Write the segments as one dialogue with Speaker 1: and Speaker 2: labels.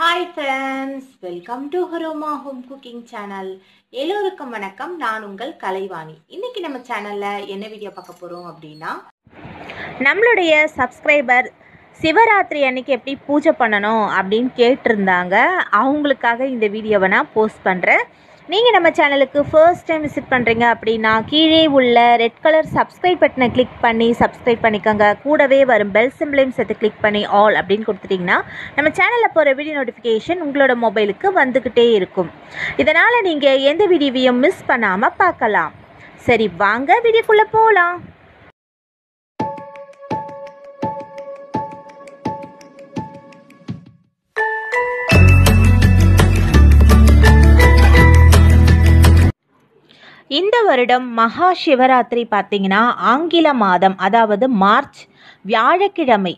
Speaker 1: Hi friends welcome to ஹரோமா home cooking channel எல்லோருக்கும் வணக்கம். நான் உங்கள் கலைவாணி. இன்னைக்கு நம்ம சேனலில் என்ன வீடியோ பார்க்க போகிறோம் அப்படின்னா
Speaker 2: நம்மளுடைய சப்ஸ்கிரைபர் சிவராத்திரி அன்னைக்கு எப்படி பூஜை பண்ணணும் அப்படின்னு கேட்டிருந்தாங்க. அவங்களுக்காக இந்த வீடியோவை நான் போஸ்ட் பண்ணுறேன் நீங்கள் நம்ம சேனலுக்கு ஃபர்ஸ்ட் டைம் விசிட் பண்ணுறீங்க அப்படின்னா கீழே உள்ள ரெட் கலர் சப்ஸ்கிரைப் பட்டனை கிளிக் பண்ணி சப்ஸ்கிரைப் பண்ணிக்கோங்க. கூடவே வரும் பெல் சிம்பிளையும் சேர்த்து கிளிக் பண்ணி ஆல் அப்படின்னு கொடுத்துட்டிங்கன்னா நம்ம சேனலில் போகிற வீடியோ நோட்டிஃபிகேஷன் உங்களோட மொபைலுக்கு வந்துக்கிட்டே இருக்கும். இதனால் நீங்கள் எந்த வீடியோவையும் மிஸ் பண்ணாமல் பார்க்கலாம். சரி வாங்க வீடியோக்குள்ளே போகலாம் இந்த வருடம் மகா சிவராத்திரி பார்த்தீங்கன்னா ஆங்கில மாதம் அதாவது மார்ச் வியாழக்கிழமை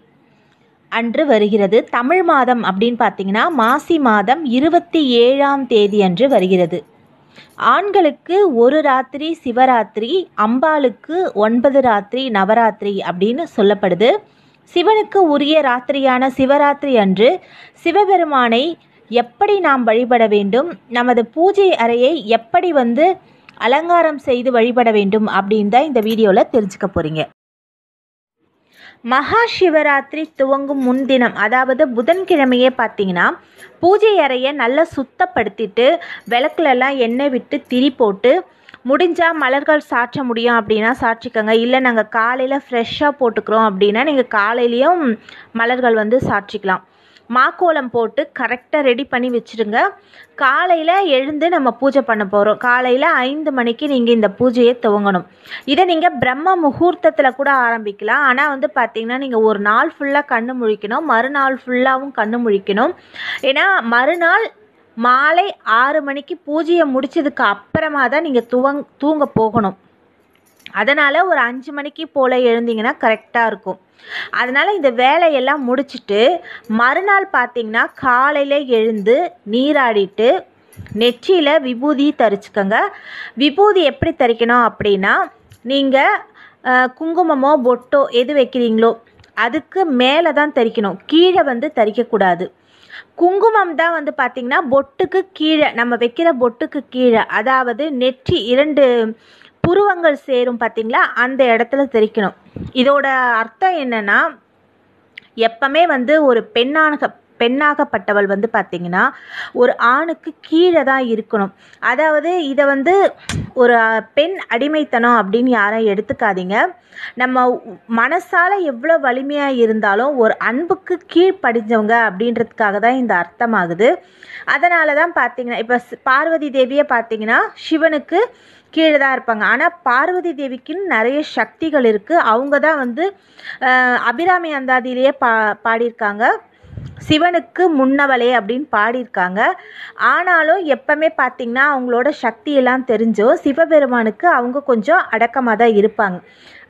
Speaker 2: அன்று வருகிறது. தமிழ் மாதம் அப்படின்னு பார்த்தீங்கன்னா மாசி மாதம் இருபத்தி ஏழாம் தேதி அன்று வருகிறது. ஆண்களுக்கு ஒரு ராத்திரி சிவராத்திரி அம்பாளுக்கு ஒன்பது ராத்திரி நவராத்திரி அப்படின்னு சொல்லப்படுது. சிவனுக்கு உரிய ராத்திரியான சிவராத்திரி அன்று சிவபெருமானை எப்படி நாம் வழிபட வேண்டும் நமது பூஜை அறையை எப்படி வந்து அலங்காரம் செய்து வழிபட வேண்டும் அப்படின்னு தான் இந்த வீடியோவில் தெரிஞ்சுக்க போகிறீங்க மகா சிவராத்திரி துவங்கும் முன்தினம் அதாவது புதன்கிழமையே பார்த்தீங்கன்னா பூஜை அறையை நல்லா சுத்தப்படுத்திட்டு விளக்குலலாம் எண்ணெய் விட்டு திரி போட்டு முடிஞ்சால் மலர்கள் சாற்ற முடியும் அப்படின்னா சாட்சிக்கோங்க இல்லை நாங்கள் காலையில் ஃப்ரெஷ்ஷாக போட்டுக்கிறோம் அப்படின்னா நீங்கள் காலையிலையும் மலர்கள் வந்து சாட்சிக்கலாம் மாக்கோலம் போட்டு கரெக்டாக ரெடி பண்ணி வச்சுருங்க காலையில் எழுந்து நம்ம பூஜை பண்ண போகிறோம் காலையில் ஐந்து மணிக்கு நீங்கள் இந்த பூஜையை துவங்கணும். இதை நீங்கள் பிரம்ம முகூர்த்தத்தில் கூட ஆரம்பிக்கலாம். ஆனால் வந்து பார்த்தீங்கன்னா நீங்கள் ஒரு நாள் ஃபுல்லாக கண்ணு முழிக்கணும். மறுநாள் ஃபுல்லாகவும் கண்ணு முழிக்கணும். ஏன்னா மறுநாள் மாலை ஆறு மணிக்கு பூஜையை முடிச்சதுக்கு அப்புறமா தான் நீங்கள் துவங் தூங்க போகணும். அதனால் ஒரு அஞ்சு மணிக்கு போல் எழுந்தீங்கன்னா கரெக்டாக இருக்கும். அதனால் இந்த வேலையெல்லாம் முடிச்சுட்டு மறுநாள் பார்த்தீங்கன்னா காலையில் எழுந்து நீராடிட்டு நெற்றியில் விபூதி தரிச்சுக்கோங்க. விபூதி எப்படி தரிக்கணும் அப்படின்னா நீங்கள் குங்குமமோ பொட்டோ எது வைக்கிறீங்களோ அதுக்கு மேலே தான் தரிக்கணும். கீழே வந்து தரிக்கக்கூடாது. குங்குமம் தான் வந்து பார்த்திங்கன்னா பொட்டுக்கு கீழே நம்ம வைக்கிற பொட்டுக்கு கீழே அதாவது நெற்றி இரண்டு புருவங்கள் சேரும் பார்த்தீங்களா? அந்த இடத்துல தெரிக்கணும். இதோட அர்த்தம் என்னென்னா எப்பவுமே வந்து ஒரு பெண்ணாக பெண்ணாகப்பட்டவள் வந்து பார்த்திங்கன்னா ஒரு ஆணுக்கு கீழே தான் இருக்கணும். அதாவது இதை வந்து ஒரு பெண் அடிமைத்தனம் அப்படின்னு யாரும் எடுத்துக்காதீங்க. நம்ம மனசால் எவ்வளோ வலிமையாக இருந்தாலும் ஒரு அன்புக்கு கீழ்ப்படிஞ்சவங்க அப்படின்றதுக்காக தான் இந்த அர்த்தமாகுது. அதனால தான் பார்த்தீங்கன்னா இப்போ பார்வதி தேவியை பார்த்தீங்கன்னா சிவனுக்கு கீழே தான் இருப்பாங்க. ஆனால் பார்வதி தேவிக்குன்னு நிறைய சக்திகள் இருக்குது அவங்க தான் வந்து அபிராமி அந்தாதியிலேயே பா பாடியிருக்காங்க. சிவனுக்கு முன்னவளே அப்படின்னு பாடியிருக்காங்க. ஆனாலும் எப்பவுமே பார்த்திங்கன்னா அவங்களோட சக்தியெல்லாம் தெரிஞ்சோ சிவபெருமானுக்கு அவங்க கொஞ்சம் அடக்கமாக தான் இருப்பாங்க.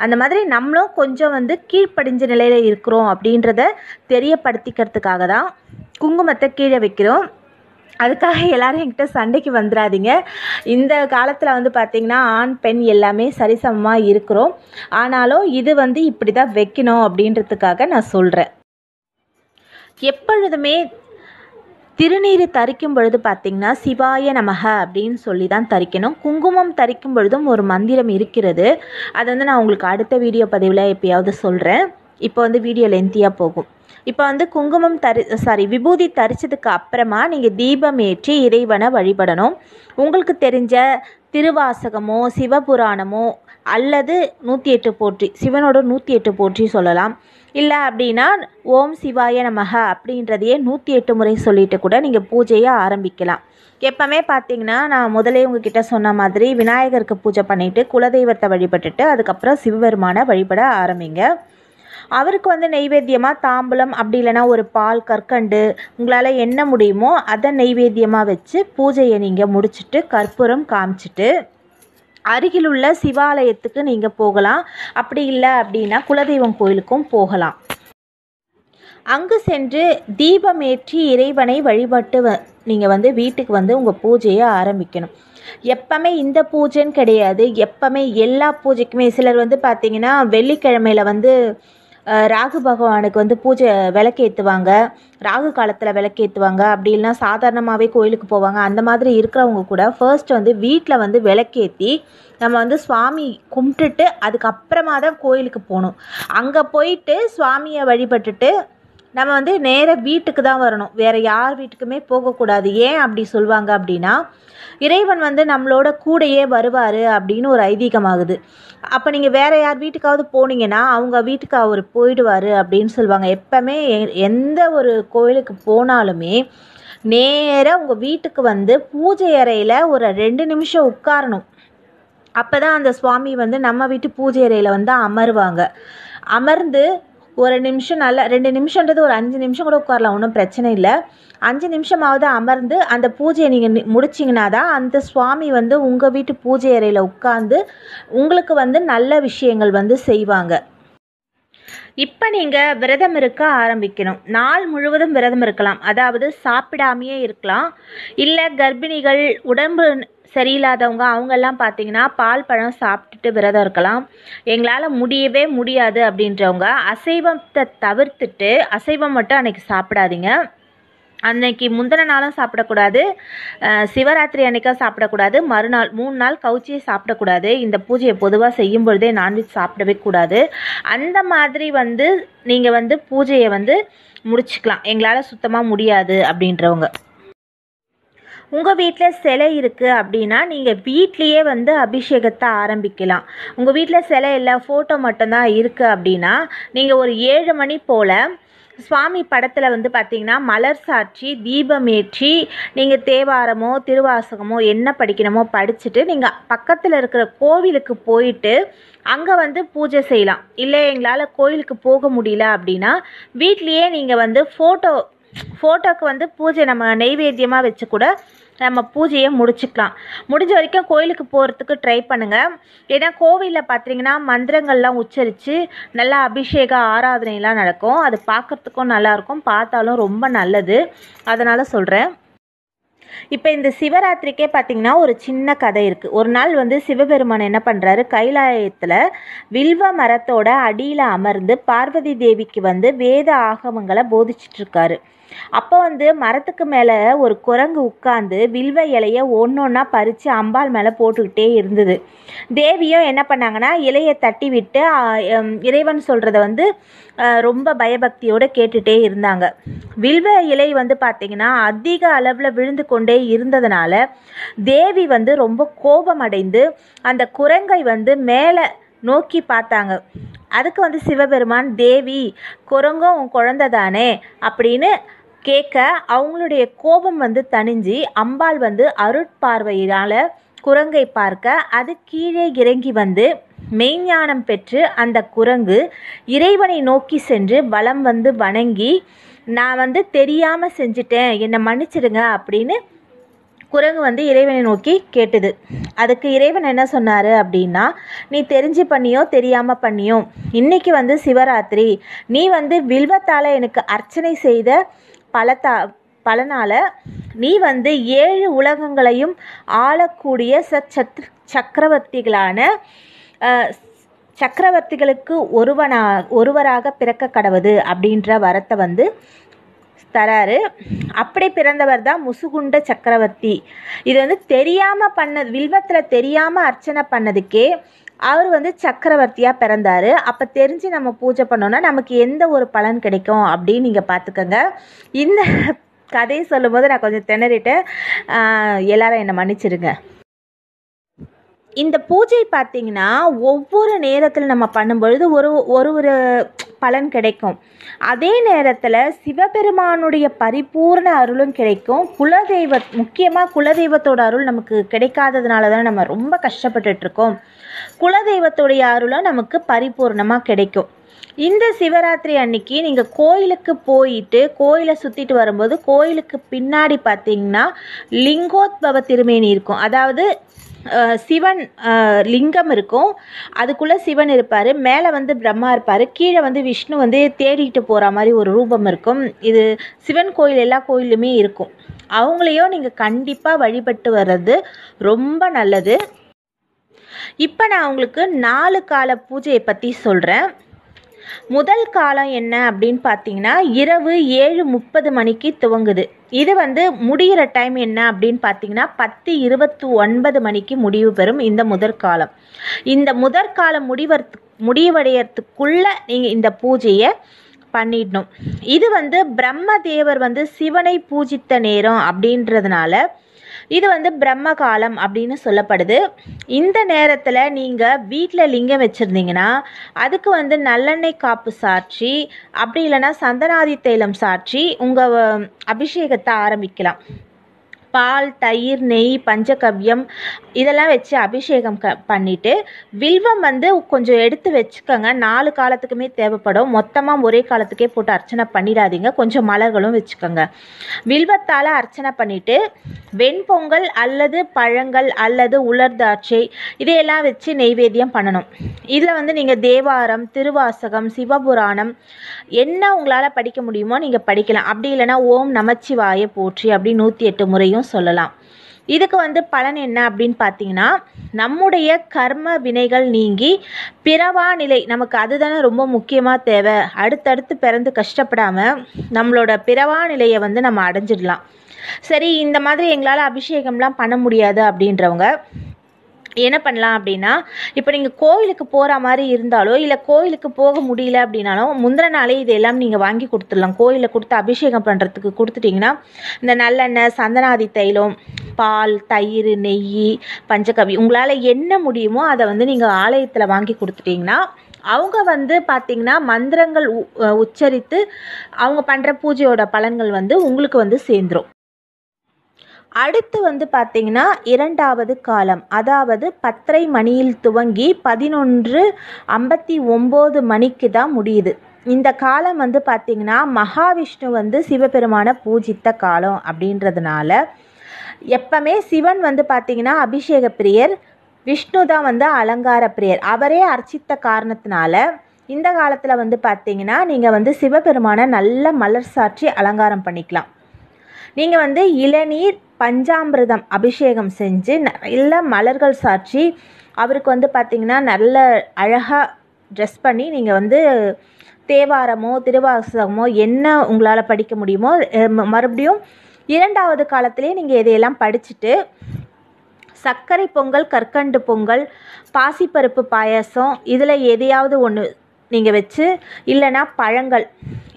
Speaker 2: அந்த மாதிரி நம்மளும் கொஞ்சம் வந்து கீழ்ப்படிஞ்ச நிலையில் இருக்கிறோம் அப்படின்றத தெரியப்படுத்திக்கிறதுக்காக தான் குங்குமத்தை கீழே வைக்கிறோம். அதுக்காக எல்லோரும் என்கிட்ட சண்டைக்கு வந்துடாதீங்க இந்த காலத்தில் வந்து பார்த்திங்கன்னா ஆண் பெண் எல்லாமே சரிசமமாக இருக்கிறோம். ஆனாலும் இது வந்து இப்படி தான் வைக்கணும் அப்படின்றதுக்காக நான் சொல்கிறேன் எப்பொழுதுமே திருநீர் தரிக்கும் பொழுது பார்த்திங்கன்னா சிவாய நமக அப்படின்னு சொல்லி தான் தரிக்கணும். குங்குமம் தரிக்கும் பொழுதும் ஒரு மந்திரம் இருக்கிறது. அதை வந்து நான் உங்களுக்கு அடுத்த வீடியோ பதிவில் எப்பயாவது சொல்கிறேன் இப்போ வந்து வீடியோ லென்த்தியாக போகும். இப்போ வந்து குங்குமம் தரி சாரி விபூதி தரிச்சதுக்கு அப்புறமா நீங்கள் தீபம் ஏற்றி இறைவனை வழிபடணும். உங்களுக்கு தெரிஞ்ச திருவாசகமோ சிவபுராணமோ அல்லது நூற்றி எட்டு போற்றி சிவனோட நூற்றி எட்டு போற்றி சொல்லலாம். இல்லை அப்படின்னா ஓம் சிவாய நமக அப்படின்றதையே நூற்றி எட்டு முறை சொல்லிட்டு கூட நீங்கள் பூஜையை ஆரம்பிக்கலாம். எப்போவுமே பார்த்தீங்கன்னா நான் முதலே உங்ககிட்ட சொன்ன மாதிரி விநாயகருக்கு பூஜை பண்ணிவிட்டு குலதெய்வத்தை வழிபட்டுட்டு அதுக்கப்புறம் சிவபெருமானை வழிபட ஆரம்பிங்க. அவருக்கு வந்து நெய்வேத்தியமாக தாம்பூலம் அப்படி இல்லைன்னா ஒரு பால் கற்கண்டு உங்களால் என்ன முடியுமோ அதை நெய்வேத்தியமாக வச்சு பூஜையை நீங்கள் முடிச்சுட்டு கற்பூரம் காமிச்சிட்டு அருகிலுள்ள சிவாலயத்துக்கு நீங்கள் போகலாம். அப்படி இல்லை அப்படின்னா குலதெய்வம் கோயிலுக்கும் போகலாம். அங்கு சென்று தீபம் ஏற்றி இறைவனை வழிபட்டு வ நீங்கள் வந்து வீட்டுக்கு வந்து உங்கள் பூஜையை ஆரம்பிக்கணும். எப்பவுமே இந்த பூஜைன்னு கிடையாது. எப்பவுமே எல்லா பூஜைக்குமே சிலர் வந்து பார்த்தீங்கன்னா வெள்ளிக்கிழமையில் வந்து ராகு பகவானுக்கு வந்து பூஜை விளக்கேற்றுவாங்க ராகு காலத்தில் விளக்கேற்றுவாங்க அப்படி இல்லைன்னா சாதாரணமாகவே கோயிலுக்கு போவாங்க. அந்த மாதிரி இருக்கிறவங்க கூட ஃபர்ஸ்ட் வந்து வீட்டில் வந்து விளக்கேற்றி நம்ம வந்து சுவாமி கும்பிட்டுட்டு அதுக்கப்புறமா தான் கோயிலுக்கு போகணும். அங்கே போயிட்டு சுவாமியை வழிபட்டுட்டு நம்ம வந்து நேராக வீட்டுக்கு தான் வரணும். வேறு யார் வீட்டுக்குமே போகக்கூடாது ஏன் அப்படி சொல்லுவாங்க அப்படின்னா இறைவன் வந்து நம்மளோட கூடையே வருவார் அப்படின்னு ஒரு ஐதீகமாகுது. அப்போ நீங்கள் வேறு யார் வீட்டுக்காவது போனீங்கன்னா அவங்க வீட்டுக்கு அவர் போயிடுவார் அப்படின்னு சொல்லுவாங்க எப்போவுமே எ- எந்த ஒரு கோயிலுக்கு போனாலுமே நேராக உங்கள் வீட்டுக்கு வந்து பூஜை அறையில் ஒரு ரெண்டு நிமிஷம் உட்காரணும். அப்போ தான் அந்த சுவாமி வந்து நம்ம வீட்டு பூஜை அறையில் வந்து அமருவாங்க. அமர்ந்து ஒரு நிமிஷம் நல்லா ரெண்டு நிமிஷன்றது ஒரு அஞ்சு நிமிஷம் கூட உட்காரலாம் ஒன்றும் பிரச்சனை இல்லை. அஞ்சு நிமிஷமாவது அமர்ந்து அந்த பூஜையை நீங்கள் முடிச்சிங்கன்னா தான் அந்த சுவாமி வந்து உங்கள் வீட்டு பூஜை அறையில் உட்காந்து உங்களுக்கு வந்து நல்ல விஷயங்கள் வந்து செய்வாங்க. இப்போ நீங்கள் விரதம் இருக்க ஆரம்பிக்கணும். நாள் முழுவதும் விரதம் இருக்கலாம். அதாவது சாப்பிடாமையே இருக்கலாம். இல்லை கர்ப்பிணிகள் உடம்பு சரியில்லாதவங்க அவங்கெல்லாம் பார்த்தீங்கன்னா பால் பழம் சாப்பிட்டுட்டு விரதம் இருக்கலாம். எங்களால் முடியவே முடியாது அப்படின்றவங்க அசைவத்தை தவிர்த்துட்டு அசைவம் மட்டும் அன்றைக்கி சாப்பிடாதீங்க. அன்னைக்கு முந்தின நாளும் சாப்பிடக்கூடாது. சிவராத்திரி அன்னைக்கும் சாப்பிடக்கூடாது. மறுநாள் மூணு நாள் கவுச்சியை சாப்பிடக்கூடாது. இந்த பூஜையை பொதுவாக செய்யும் பொழுதே நான்வெஜ் சாப்பிடவே கூடாது. அந்த மாதிரி வந்து நீங்கள் வந்து பூஜையை வந்து முடிச்சுக்கலாம். எங்களால் சுத்தமாக முடியாது அப்படின்றவங்க. உங்கள் வீட்டில் சிலை இருக்குது அப்படின்னா நீங்கள் வீட்லேயே வந்து அபிஷேகத்தை ஆரம்பிக்கலாம். உங்கள் வீட்டில் சிலை இல்லை ஃபோட்டோ மட்டும்தான் இருக்குது அப்படின்னா நீங்கள் ஒரு ஏழு மணி போல் சுவாமி படத்தில் வந்து பார்த்தீங்கன்னா மலர் சாட்சி தீபமேற்றி நீங்கள் தேவாரமோ திருவாசகமோ என்ன படிக்கணுமோ படிச்சுட்டு நீங்கள் பக்கத்தில் இருக்கிற கோவிலுக்கு போயிட்டு அங்கே வந்து பூஜை செய்யலாம். இல்லை எங்களால் கோயிலுக்கு போக முடியல அப்படின்னா வீட்லேயே நீங்கள் வந்து ஃபோட்டோ ஃபோட்டோக்கு வந்து பூஜை நம்ம நெய்வேத்தியமாக வச்சு கூட நம்ம பூஜையை முடிச்சுக்கலாம். முடிஞ்ச வரைக்கும் கோயிலுக்கு போகிறதுக்கு ட்ரை பண்ணுங்கள் ஏன்னா கோவிலில் பார்த்தீங்கன்னா மந்திரங்கள்லாம் உச்சரித்து நல்லா அபிஷேக ஆராதனைலாம் நடக்கும். அது பார்க்குறதுக்கும் நல்லாயிருக்கும். பார்த்தாலும் ரொம்ப நல்லது. அதனால் சொல்கிறேன் இப்போ இந்த சிவராத்திரிக்கே பார்த்தீங்கன்னா ஒரு சின்ன கதை இருக்குது ஒரு நாள் வந்து சிவபெருமான் என்ன பண்ணுறாரு கைலாயத்தில் வில்வ மரத்தோட அடியில் அமர்ந்து பார்வதி தேவிக்கு வந்து வேத ஆகமங்களை போதிச்சிட்ருக்காரு இருக்காரு. அப்போ வந்து மரத்துக்கு மேலே ஒரு குரங்கு உட்காந்து வில்வ இலையை ஒன்றா பறித்து அம்பாள் மேலே போட்டுக்கிட்டே இருந்தது. தேவியும் என்ன பண்ணாங்கன்னா இலையை தட்டி விட்டு இறைவன் சொல்கிறத வந்து ரொம்ப பயபக்தியோடு கேட்டுகிட்டே இருந்தாங்க. வில்வ இலை வந்து பார்த்திங்கன்னா அதிக அளவில் விழுந்து கொண்டே இருந்ததுனால தேவி வந்து ரொம்ப கோபமடைந்து அந்த குரங்கை வந்து மேலே நோக்கி பார்த்தாங்க. அதுக்கு வந்து சிவபெருமான் தேவி குரங்கும் உன் குழந்தை தானே அப்படின்னு கேட்க அவங்களுடைய கோபம் வந்து தணிஞ்சு அம்பாள் வந்து அருட்பார்வையினால் குரங்கை பார்க்க அது கீழே இறங்கி வந்து மெய்ஞானம் பெற்று அந்த குரங்கு இறைவனை நோக்கி சென்று வலம் வந்து வணங்கி நான் வந்து தெரியாமல் செஞ்சிட்டேன் என்னை மன்னிச்சிடுங்க அப்படின்னு குரங்கு வந்து இறைவனை நோக்கி கேட்டுது. அதுக்கு இறைவன் என்ன சொன்னார் அப்படின்னா நீ தெரிஞ்சு பண்ணியோ தெரியாமல் பண்ணியோ இன்றைக்கி வந்து சிவராத்திரி. நீ வந்து வில்வத்தால் எனக்கு அர்ச்சனை செய்த பலத்தா பலனால் நீ வந்து ஏழு உலகங்களையும் ஆளக்கூடிய சச்சத் சக்கரவர்த்திகளான சக்கரவர்த்திகளுக்கு ஒருவனா ஒருவராக பிறக்க கடவுது அப்படின்ற வரத்தை வந்து தராரு. அப்படி பிறந்தவர் தான் முசுகுண்ட சக்கரவர்த்தி. இது வந்து தெரியாமல் பண்ணது வில்வத்தில் தெரியாமல் அர்ச்சனை பண்ணதுக்கே அவர் வந்து சக்கரவர்த்தியாக பிறந்தார். அப்போ தெரிஞ்சு நம்ம பூஜை பண்ணோன்னா நமக்கு எந்த ஒரு பலன் கிடைக்கும் அப்படின்னு நீங்கள் பார்த்துக்கோங்க இந்த கதையை சொல்லும்போது நான் கொஞ்சம் திணறிட்டேன் எல்லாரும் என்னை மன்னிச்சிடுங்க இந்த பூஜை பார்த்தீங்கன்னா ஒவ்வொரு நேரத்தில் நம்ம பண்ணும்பொழுது ஒரு ஒரு ஒரு பலன் கிடைக்கும். அதே நேரத்தில் சிவபெருமானுடைய பரிபூர்ண அருளும் கிடைக்கும். குலதெய்வ முக்கியமாக குலதெய்வத்தோட அருள் நமக்கு கிடைக்காததுனால தான் நம்ம ரொம்ப கஷ்டப்பட்டுட்டு இருக்கோம் குலதெய்வத்துடைய அருளும் நமக்கு பரிபூர்ணமாக கிடைக்கும். இந்த சிவராத்திரி அன்னைக்கு நீங்கள் கோயிலுக்கு போயிட்டு கோயிலை சுற்றிட்டு வரும்போது கோயிலுக்கு பின்னாடி பார்த்தீங்கன்னா லிங்கோத்பவ திருமேனி இருக்கும். அதாவது சிவன் லிங்கம் இருக்கும். அதுக்குள்ளே சிவன் இருப்பார். மேலே வந்து பிரம்மா இருப்பார். கீழே வந்து விஷ்ணு வந்து தேடிட்டு போகிற மாதிரி ஒரு ரூபம் இருக்கும். இது சிவன் கோயில் எல்லா கோயிலுமே இருக்கும். அவங்களையும் நீங்கள் கண்டிப்பாக வழிபட்டு வர்றது ரொம்ப நல்லது. இப்போ நான் உங்களுக்கு நாலு கால பூஜையை பற்றி சொல்கிறேன் முதல் காலம் என்ன அப்படின்னு பார்த்தீங்கன்னா இரவு ஏழு முப்பது மணிக்கு துவங்குது. இது வந்து முடிகிற டைம் என்ன அப்படின்னு பார்த்தீங்கன்னா பத்து இருபத்தி ஒன்பது மணிக்கு முடிவு பெறும் இந்த முதற்காலம் இந்த முதற்காலம் முடிவற் முடிவடையறதுக்குள்ள நீங்கள் இந்த பூஜையை பண்ணிடணும். இது வந்து பிரம்ம தேவர் வந்து சிவனை பூஜித்த நேரம் அப்படின்றதுனால இது வந்து பிரம்ம காலம் அப்படின்னு சொல்லப்படுது. இந்த நேரத்தில் நீங்கள் வீட்டில் லிங்கம் வச்சுருந்தீங்கன்னா அதுக்கு வந்து நல்லெண்ணெய் காப்பு சாட்சி அப்படி இல்லைன்னா சந்தனாதி தைலம் சாட்சி உங்கள் அபிஷேகத்தை ஆரம்பிக்கலாம். பால் தயிர் நெய் பஞ்சகவ்யம் இதெல்லாம் வச்சு அபிஷேகம் க பண்ணிவிட்டு வில்வம் வந்து கொஞ்சம் எடுத்து வச்சுக்கோங்க. நாலு காலத்துக்குமே தேவைப்படும். மொத்தமாக ஒரே காலத்துக்கே போட்டு அர்ச்சனை பண்ணிடாதீங்க. கொஞ்சம் மலர்களும் வச்சுக்கோங்க. வில்வத்தால் அர்ச்சனை பண்ணிவிட்டு வெண்பொங்கல் அல்லது பழங்கள் அல்லது உலர் திராட்சை இதையெல்லாம் வச்சு நெய்வேத்தியம் பண்ணணும். இதில் வந்து நீங்கள் தேவாரம் திருவாசகம் சிவபுராணம் என்ன உங்களால் படிக்க முடியுமோ நீங்கள் படிக்கலாம். அப்படி இல்லைன்னா ஓம் நமச்சிவாய போற்றி அப்படி நூற்றி எட்டு முறையும் சொல்லலாம். இதுக்கு வந்து பலன் என்ன அப்படின்னு பார்த்தீங்கன்னா நம்முடைய கர்ம வினைகள் நீங்கி பிறவா நிலை நமக்கு அதுதானே ரொம்ப முக்கியமாக தேவை. அடுத்தடுத்து பிறந்து கஷ்டப்படாமல் நம்மளோட பிறவா நிலையை வந்து நம்ம அடைஞ்சிடலாம். சரி இந்த மாதிரி எங்களால் அபிஷேகம்லாம் பண்ண முடியாது அப்படின்றவங்க என்ன பண்ணலாம் அப்படின்னா இப்போ நீங்கள் கோவிலுக்கு போகிற மாதிரி இருந்தாலோ இல்லை கோவிலுக்கு போக முடியல அப்படின்னாலும் முந்தின நாளே இதெல்லாம் நீங்கள் வாங்கி கொடுத்துடலாம். கோயிலில் கொடுத்து அபிஷேகம் பண்ணுறதுக்கு கொடுத்துட்டிங்கன்னா இந்த நல்லெண்ணெய் சந்தனாதி தைலம் பால் தயிர் நெய் பஞ்சகவி உங்களால் என்ன முடியுமோ அதை வந்து நீங்கள் ஆலயத்தில் வாங்கி கொடுத்துட்டிங்கன்னா அவங்க வந்து பார்த்திங்கன்னா மந்திரங்கள் உ- உச்சரித்து அவங்க பண்ணுற பூஜையோட பலன்கள் வந்து உங்களுக்கு வந்து சேர்ந்துரும். அடுத்து வந்து பார்த்தீங்கன்னா இரண்டாவது காலம் அதாவது பத்தரை மணியில் துவங்கி பதினொன்று ஐம்பத்தி ஒம்பது மணிக்கு தான் முடியுது. இந்த காலம் வந்து பார்த்தீங்கன்னா மகாவிஷ்ணு வந்து சிவபெருமானை பூஜித்த காலம் அப்படின்றதுனால எப்பவுமே சிவன் வந்து பார்த்தீங்கன்னா அபிஷேக பிரியர் விஷ்ணு தான் வந்து அலங்கார பிரியர். அவரே அர்ச்சித்த காரணத்தினால இந்த காலத்தில் வந்து பார்த்தீங்கன்னா நீங்கள் வந்து சிவபெருமானை நல்ல மலர் சாற்றி அலங்காரம் பண்ணிக்கலாம். நீங்கள் வந்து இளநீர் பஞ்சாமிரதம் அபிஷேகம் செஞ்சு நல்ல மலர்கள் சாற்றி அவருக்கு வந்து பார்த்திங்கன்னா நல்ல அழகாக ட்ரெஸ் பண்ணி நீங்கள் வந்து தேவாரமோ திருவாசகமோ என்ன உங்களால் படிக்க முடியுமோ மறுபடியும் இரண்டாவது காலத்திலே நீங்கள் இதையெல்லாம் படிச்சுட்டு சர்க்கரை பொங்கல் கற்கண்டு பொங்கல் பாசிப்பருப்பு பாயாசம் இதில் எதையாவது ஒன்று நீங்கள் வச்சு இல்லைன்னா பழங்கள்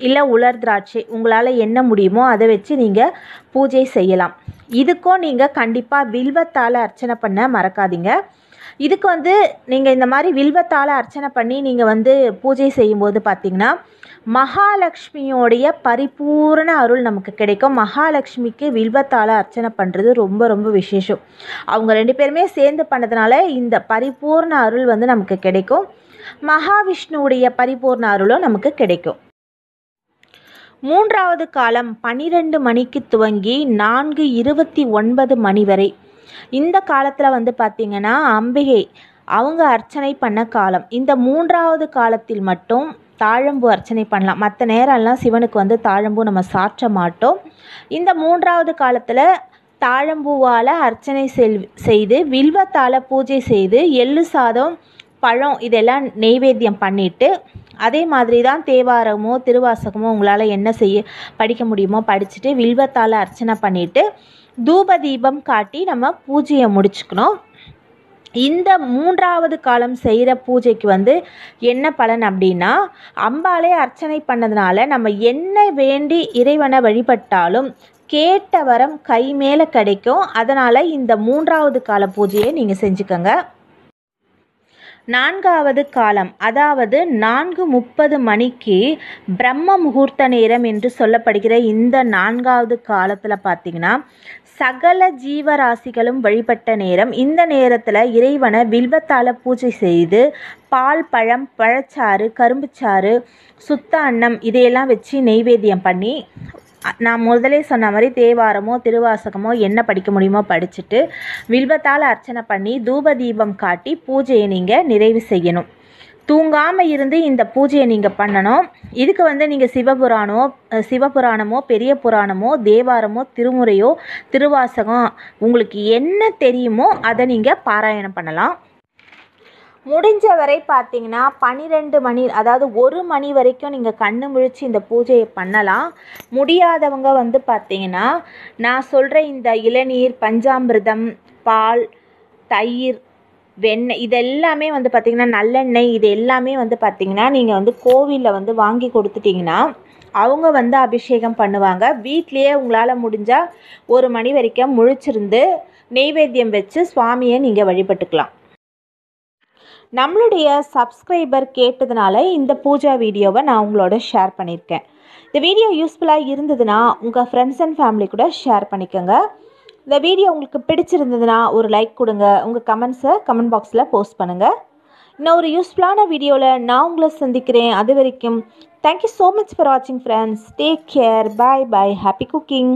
Speaker 2: இல்லை உலர் திராட்சை உங்களால் என்ன முடியுமோ அதை வச்சு நீங்கள் பூஜை செய்யலாம். இதுக்கும் நீங்கள் கண்டிப்பாக வில்வத்தால் அர்ச்சனை பண்ண மறக்காதீங்க. இதுக்கு வந்து நீங்கள் இந்த மாதிரி வில்வத்தால் அர்ச்சனை பண்ணி நீங்கள் வந்து பூஜை செய்யும்போது பார்த்தீங்கன்னா மகாலட்சுமியோடைய பரிபூரண அருள் நமக்கு கிடைக்கும். மகாலட்சுமிக்கு வில்வத்தால் அர்ச்சனை பண்ணுறது ரொம்ப ரொம்ப விசேஷம். அவங்க ரெண்டு பேருமே சேர்ந்து பண்ணதுனால இந்த பரிபூர்ண அருள் வந்து நமக்கு கிடைக்கும். மகாவிஷ்ணுவுடைய பரிபூர்ண அருளும் நமக்கு கிடைக்கும். மூன்றாவது காலம் பனிரெண்டு மணிக்கு துவங்கி நான்கு இருபத்தி ஒன்பது மணி வரை. இந்த காலத்தில் வந்து பார்த்திங்கன்னா அம்பிகை அவங்க அர்ச்சனை பண்ண காலம். இந்த மூன்றாவது காலத்தில் மட்டும் தாழம்பூ அர்ச்சனை பண்ணலாம். மற்ற நேரம்லாம் சிவனுக்கு வந்து தாழம்பூ நம்ம சாற்ற மாட்டோம். இந்த மூன்றாவது காலத்தில் தாழம்பூவால் அர்ச்சனை செல் செய்து வில்வத்தால் பூஜை செய்து எள்ளு சாதம் பழம் இதெல்லாம் நெய்வேத்தியம் பண்ணிவிட்டு அதே மாதிரி தான் தேவாரமோ திருவாசகமோ உங்களால் என்ன செய்ய படிக்க முடியுமோ படிச்சுட்டு வில்வத்தால் அர்ச்சனை பண்ணிவிட்டு தூப தீபம் காட்டி நம்ம பூஜையை முடிச்சுக்கணும். இந்த மூன்றாவது காலம் செய்கிற பூஜைக்கு வந்து என்ன பலன் அப்படின்னா அம்பாலே அர்ச்சனை பண்ணதுனால நம்ம என்ன வேண்டி இறைவனை வழிபட்டாலும் கேட்ட வரம் கை மேலே கிடைக்கும். அதனால் இந்த மூன்றாவது கால பூஜையை நீங்கள் செஞ்சுக்கோங்க. நான்காவது காலம் அதாவது நான்கு முப்பது மணிக்கு பிரம்ம முகூர்த்த நேரம் என்று சொல்லப்படுகிற இந்த நான்காவது காலத்தில் பார்த்தீங்கன்னா சகல ஜீவராசிகளும் வழிபட்ட நேரம். இந்த நேரத்தில் இறைவனை வில்வத்தால் பூஜை செய்து பால் பழம் பழச்சாறு கரும்புச்சாறு சுத்த அன்னம் இதையெல்லாம் வச்சு நெய்வேத்தியம் பண்ணி நான் முதலே சொன்ன மாதிரி தேவாரமோ திருவாசகமோ என்ன படிக்க முடியுமோ படிச்சுட்டு வில்வத்தால் அர்ச்சனை பண்ணி தூப தீபம் காட்டி பூஜையை நீங்கள் நிறைவு செய்யணும். தூங்காமல் இருந்து இந்த பூஜையை நீங்கள் பண்ணணும். இதுக்கு வந்து நீங்கள் சிவபுராணமோ சிவபுராணமோ பெரிய புராணமோ தேவாரமோ திருமுறையோ திருவாசகம் உங்களுக்கு என்ன தெரியுமோ அதை நீங்கள் பாராயணம் பண்ணலாம். முடிஞ்ச வரை பார்த்தீங்கன்னா பன்னிரெண்டு மணி அதாவது ஒரு மணி வரைக்கும் நீங்கள் கண்ணு முழிச்சு இந்த பூஜையை பண்ணலாம். முடியாதவங்க வந்து பார்த்தீங்கன்னா நான் சொல்கிற இந்த இளநீர் பஞ்சாமிர்தம் பால் தயிர் வெண்ணெய் இது எல்லாமே வந்து பார்த்திங்கன்னா நல்லெண்ணெய் இது எல்லாமே வந்து பார்த்திங்கன்னா நீங்கள் வந்து கோவிலில் வந்து வாங்கி கொடுத்துட்டிங்கன்னா அவங்க வந்து அபிஷேகம் பண்ணுவாங்க. வீட்லேயே உங்களால் முடிஞ்சால் ஒரு மணி வரைக்கும் முழிச்சிருந்து நெய்வேத்தியம் வச்சு சுவாமியை நீங்கள் வழிபட்டுக்கலாம். நம்மளுடைய சப்ஸ்கிரைபர் கேட்டதுனால இந்த பூஜா வீடியோவை நான் உங்களோட ஷேர் பண்ணியிருக்கேன். இந்த வீடியோ யூஸ்ஃபுல்லாக இருந்ததுன்னா உங்கள் ஃப்ரெண்ட்ஸ் அண்ட் ஃபேமிலி கூட ஷேர் பண்ணிக்கோங்க. இந்த வீடியோ உங்களுக்கு பிடிச்சிருந்ததுன்னா ஒரு லைக் கொடுங்க. உங்கள் கமெண்ட்ஸை கமெண்ட் பாக்ஸில் போஸ்ட் பண்ணுங்கள் இன்னும் ஒரு யூஸ்ஃபுல்லான வீடியோவில் நான் உங்களை சந்திக்கிறேன். அது வரைக்கும் thank you so much for வாட்சிங் friends take care bye bye happy cooking